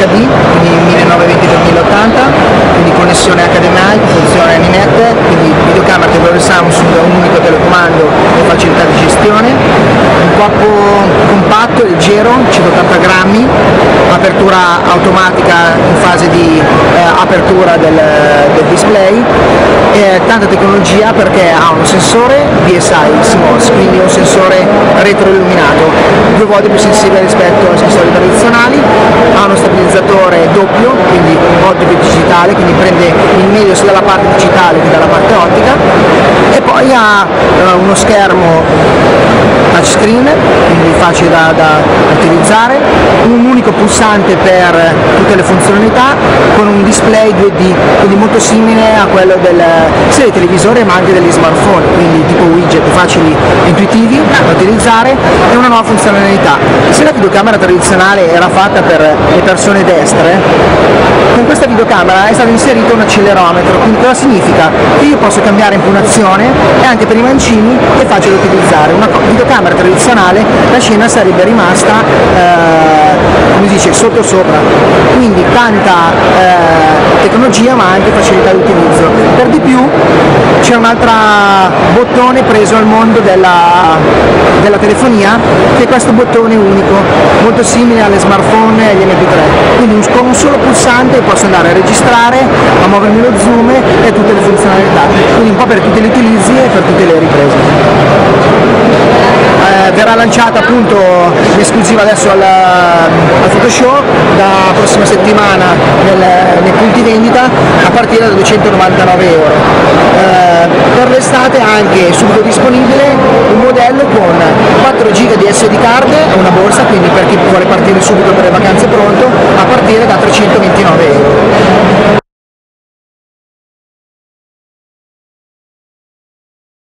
HD, quindi 1920-2080, quindi connessione HDMI, funzione Ninet, quindi videocamera che vuole Samsung, un unico telecomando e facilità di gestione, un corpo compatto, leggero, 180 grammi, apertura automatica in fase di eh, apertura del, del display, eh, tanta tecnologia perché ha un sensore DSI SMOS, quindi un sensore retroilluminato, due volte più sensibile rispetto al sensore italiano ottico e digitale, quindi prende il meglio sia dalla parte digitale che dalla parte ottica e poi ha eh, uno schermo touchscreen, quindi facile da, da utilizzare, un unico pulsante per tutte le funzionalità con un display 2D, quindi molto simile a quello del, sia del televisore ma anche degli smartphone, quindi tipo widget facili e intuitivi da utilizzare e una nuova funzionalità. Se la videocamera tradizionale era fatta per le persone destre, con videocamera è stato inserito un accelerometro, quindi cosa significa? Che io posso cambiare imponazione e anche per i mancini è facile utilizzare. Una videocamera tradizionale la scena sarebbe rimasta eh, come si dice, sotto sopra, quindi tanta eh, tecnologia ma anche facilità di utilizzo. Per di più c'è un altro bottone preso al mondo della, della telefonia che è questo bottone unico, molto simile alle smartphone e agli MP3, quindi pulsante posso andare a registrare, a muovermi lo zoom e tutte le funzionalità, quindi un po' per tutti gli utilizzi e per tutte le riprese. Eh, verrà lanciata appunto in esclusiva adesso al, al Photoshop da prossima settimana nel, nei punti vendita a partire da 299 euro. Eh, per l'estate anche subito disponibile un modello con 4 GB di SD card, una borsa, quindi per chi vuole partire subito per le vacanze